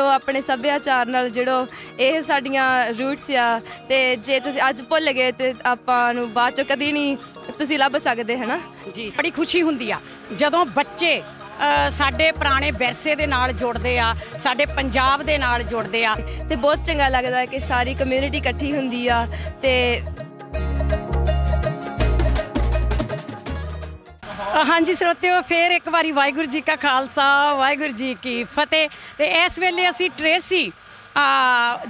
ਉਹ ਆਪਣੇ ਸੱਭਿਆਚਾਰ ਨਾਲ ਜੁੜੋ। ਇਹ ਸਾਡੀਆਂ ਰੂਟਸ ਆ ਤੇ ਜੇ ਤੁਸੀਂ ਅੱਜ ਭੁੱਲ ਗਏ ਤੇ ਆਪਾਂ ਨੂੰ ਬਾਅਦ ਚ ਕਦੀ ਨਹੀਂ ਤੁਸੀਂ ਲੱਭ ਸਕਦੇ ਹਨਾ? ਜੀ ਬੜੀ ਖੁਸ਼ੀ ਹੁੰਦੀ ਆ। ਜਦੋਂ ਬੱਚੇ ਸਾਡੇ ਪੁਰਾਣੇ ਵਿਰਸੇ ਦੇ ਨਾਲ ਜੁੜਦੇ ਆ ਸਾਡੇ ਪੰਜਾਬ ਦੇ ਨਾਲ ਜੁੜਦੇ ਆ। ਤੇ ਬਹੁਤ ਚੰਗਾ ਲੱਗਦਾ ਕਿ ਸਾਰੀ ਕਮਿਊਨਿਟੀ ਇਕੱਠੀ ਹੁੰਦੀ ਆ ਤੇ ਹਾਂਜੀ ਸਰੋਤਿਓ ਫੇਰ ਇੱਕ ਵਾਰੀ ਵਾਹਿਗੁਰੂ ਜੀ ਕਾ ਖਾਲਸਾ, ਵਾਹਿਗੁਰੂ ਜੀ ਕੀ ਫਤਿਹ। ਤੇ ਇਸ ਵੇਲੇ ਅਸੀਂ ਟ੍ਰੇਸੀ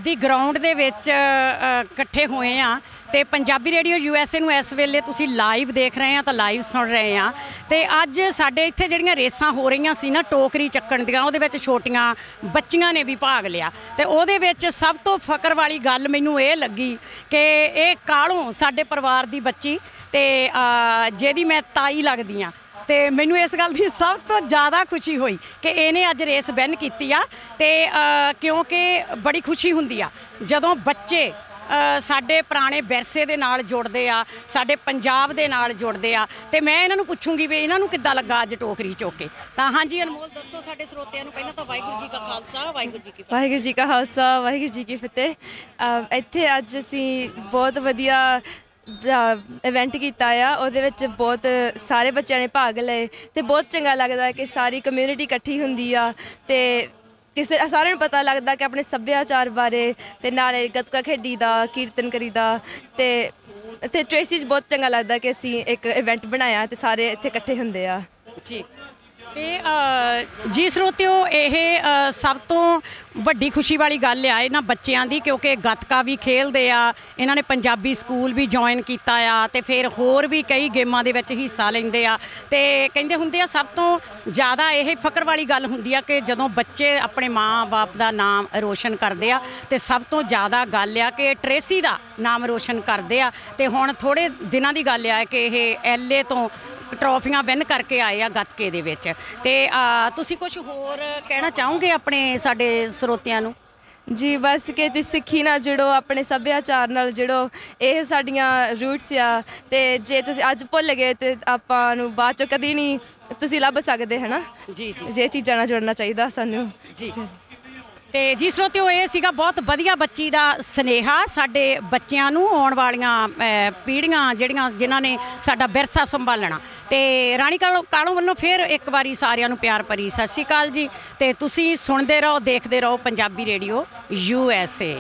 ਦੀ ਗਰਾਊਂਡ ਦੇ ਵਿੱਚ ਇਕੱਠੇ ਹੋਏ ਆ। ਤੇ ਪੰਜਾਬੀ ਰੇਡੀਓ ਯੂਐਸਏ ਨੂੰ ਇਸ ਵੇਲੇ ਤੁਸੀਂ ਲਾਈਵ ਦੇਖ ਰਹੇ ਆ ਤਾਂ ਲਾਈਵ ਸੁਣ ਰਹੇ ਆ। ਤੇ ਅੱਜ ਸਾਡੇ ਇੱਥੇ ਜਿਹੜੀਆਂ ਰੇਸਾਂ ਹੋ ਰਹੀਆਂ ਸੀ ਨਾ ਟੋਕਰੀ ਚੱਕਣ ਦੀਆਂ, ਉਹਦੇ ਵਿੱਚ ਛੋਟੀਆਂ ਬੱਚੀਆਂ ਨੇ ਵੀ ਭਾਗ ਲਿਆ। ਤੇ ਉਹਦੇ ਵਿੱਚ ਸਭ ਤੋਂ ਫਕਰ ਵਾਲੀ ਗੱਲ ਮੈਨੂੰ ਇਹ ਲੱਗੀ ਕਿ ਇਹ ਕਾਲੋਂ ਸਾਡੇ ਪਰਿਵਾਰ ਦੀ ਬੱਚੀ ਤੇ ਜਿਹਦੀ ਮੈਂ ਤਾਈ ਲੱਗਦੀ ਆ। ਤੇ ਮੈਨੂੰ ਇਸ ਗੱਲ ਦੀ ਸਭ ਤੋਂ ਜ਼ਿਆਦਾ ਖੁਸ਼ੀ ਹੋਈ ਕਿ ਇਹਨੇ ਅੱਜ ਰੇਸ ਬੈਨ ਕੀਤੀ ਆ ਤੇ ਕਿਉਂਕਿ ਬੜੀ ਖੁਸ਼ੀ ਹੁੰਦੀ ਆ। ਜਦੋਂ ਬੱਚੇ ਸਾਡੇ ਪੁਰਾਣੇ ਵਿਰਸੇ ਦੇ ਨਾਲ ਜੁੜਦੇ ਆ, ਸਾਡੇ ਪੰਜਾਬ ਦੇ ਨਾਲ ਜੁੜਦੇ ਆ ਤੇ ਮੈਂ ਇਹਨਾਂ ਨੂੰ ਪੁੱਛੂੰਗੀ ਵੀ ਇਹਨਾਂ ਨੂੰ ਕਿੱਦਾਂ ਲੱਗਾ ਅੱਜ ਟੋਕਰੀ ਚੁੱਕ ਕੇ। ਤਾਂ ਹਾਂਜੀ, ਅਨਮੋਲ, ਦੱਸੋ ਸਾਡੇ ਸਰੋਤਿਆਂ ਨੂੰ, ਪਹਿਲਾਂ ਤਾਂ ਵਾਹਿਗੁਰੂ ਜੀ ਕਾ ਖਾਲਸਾ, ਵਾਹਿਗੁਰੂ ਜੀ ਕੀ ਫਤਿਹ। ਵਾਹਿਗੁਰੂ ਜੀ ਕਾ ਖਾਲਸਾ, ਵਾਹਿਗੁਰੂ ਜੀ ਕੀ ਫਤਿਹ। ਇੱਥੇ ਅੱਜ ਅਸੀਂ ਬਹੁਤ ਵਧੀਆ ਇਵੈਂਟ ਕੀਤਾ ਆ, ਉਹਦੇ ਵਿੱਚ ਬਹੁਤ ਸਾਰੇ ਬੱਚਿਆਂ ਨੇ ਭਾਗ ਲਏ ਤੇ ਬਹੁਤ ਚੰਗਾ ਲੱਗਦਾ ਕਿ ਸਾਰੀ ਕਮਿਊਨਿਟੀ ਇਕੱਠੀ ਹੁੰਦੀ ਆ ਤੇ ਕਿਸੇ ਸਾਰਿਆਂ ਨੂੰ ਪਤਾ ਲੱਗਦਾ ਕਿ ਆਪਣੇ ਸੱਭਿਆਚਾਰ ਬਾਰੇ ਤੇ ਨਾਲੇ ਗੱਤਕਾ ਖੇਡੀ ਦਾ, ਕੀਰਤਨ ਕਰੀਦਾ ਤੇ ਤੇ ਟ੍ਰੇਸੀ 'ਚ ਬਹੁਤ ਚੰਗਾ ਲੱਗਦਾ ਕਿ ਅਸੀਂ ਇੱਕ ਇਵੈਂਟ ਬਣਾਇਆ ਤੇ ਸਾਰੇ ਇੱਥੇ ਇਕੱਠੇ ਹੁੰਦੇ ਆ। ਜੀ। ਤੇ ਅ, ਜੀ ਸਰੋਤਿਓ ਇਹ ਸਭ ਤੋਂ ਵੱਡੀ ਖੁਸ਼ੀ ਵਾਲੀ ਗੱਲ ਆ ਇਹਨਾਂ ਬੱਚਿਆਂ ਦੀ ਕਿਉਂਕਿ ਗੱਤਕਾ ਵੀ ਖੇਲਦੇ ਆ ਇਹਨਾਂ ਨੇ ਪੰਜਾਬੀ ਸਕੂਲ ਵੀ ਜੁਆਇਨ ਕੀਤਾ ਆ ਤੇ ਫਿਰ ਹੋਰ ਵੀ ਕਈ ਗੇਮਾਂ ਦੇ ਵਿੱਚ ਹਿੱਸਾ ਲੈਂਦੇ ਆ। ਤੇ ਕਹਿੰਦੇ ਹੁੰਦੇ ਆ ਸਭ ਤੋਂ ਜ਼ਿਆਦਾ ਇਹ ਫਕਰ ਵਾਲੀ ਗੱਲ ਹੁੰਦੀ ਆ ਕਿ ਜਦੋਂ ਬੱਚੇ ਆਪਣੇ ਮਾਂ-ਬਾਪ ਦਾ ਨਾਮ ਰੋਸ਼ਨ ਕਰਦੇ ਆ ਤੇ ਸਭ ਤੋਂ ਜ਼ਿਆਦਾ ਗੱਲ ਆ ਕਿ ਟ੍ਰੇਸੀ ਦਾ ਨਾਮ ਰੋਸ਼ਨ ਕਰਦੇ ਆ। ਤੇ ਹੁਣ ਥੋੜੇ ਦਿਨਾਂ ਦੀ ਗੱਲ ਆ ਕਿ ਇਹ ਐਲਏ ਤੋਂ ਟਰੋਫੀਆਂ ਵਿਨ ਕਰਕੇ ਆਏ ਆ ਗੱਤਕੇ ਦੇ ਵਿੱਚ। ਤੇ ਤੁਸੀਂ ਕੁਝ ਹੋਰ ਕਹਿਣਾ ਚਾਹੋਗੇ ਆਪਣੇ ਸਾਡੇ ਸਰੋਤਿਆਂ ਨੂੰ? ਜੀ ਬਸ ਕਿ ਤੁਸੀਂ ਸਿੱਖੀ ਨਾਲ ਜੁੜੋ ਆਪਣੇ ਸੱਭਿਆਚਾਰ ਨਾਲ ਜੁੜੋ। ਇਹ ਸਾਡੀਆਂ ਰੂਟਸ ਆ। ਤੇ ਜੇ ਤੁਸੀਂ ਅੱਜ ਭੁੱਲ ਗਏ ਤੇ ਆਪਾਂ ਨੂੰ ਬਾਅਦ ਚ ਕਦੀ ਨਹੀਂ ਤੁਸੀਂ ਲੱਭ ਸਕਦੇ ਹਨਾ? ਜੀ ਜੀ। ਜੇ ਚੀਜ਼ਾਂ ਨਾਲ ਜੁੜਨਾ ਚਾਹੀਦਾ ਸਾਨੂੰ। ਜੀ। ਤੇ ਜੀ ਸਰੋਤਿਓ, ਇਹ ਸੀਗਾ ਬਹੁਤ ਵਧੀਆ ਬੱਚੀ ਦਾ ਸਨੇਹਾ ਸਾਡੇ ਬੱਚਿਆਂ ਨੂੰ ਆਉਣ ਵਾਲੀਆਂ ਪੀੜ੍ਹੀਆਂ ਜਿਹੜੀਆਂ, ਜਿਨ੍ਹਾਂ ਨੇ ਸਾਡਾ ਵਿਰਸਾ ਸੰਭਾਲਣਾ। ਤੇ ਰਾਣੀ ਕਾਲੋਂ ਕਾਲੋਂ ਵੱਲੋਂ ਫਿਰ ਇੱਕ ਵਾਰੀ ਸਾਰਿਆਂ ਨੂੰ ਪਿਆਰ ਭਰੀ ਸਤਿ ਸ਼੍ਰੀ ਅਕਾਲ ਜੀ। ਤੇ ਤੁਸੀਂ ਸੁਣਦੇ ਰਹੋ, ਦੇਖਦੇ ਰਹੋ Punjabi radio, U S A.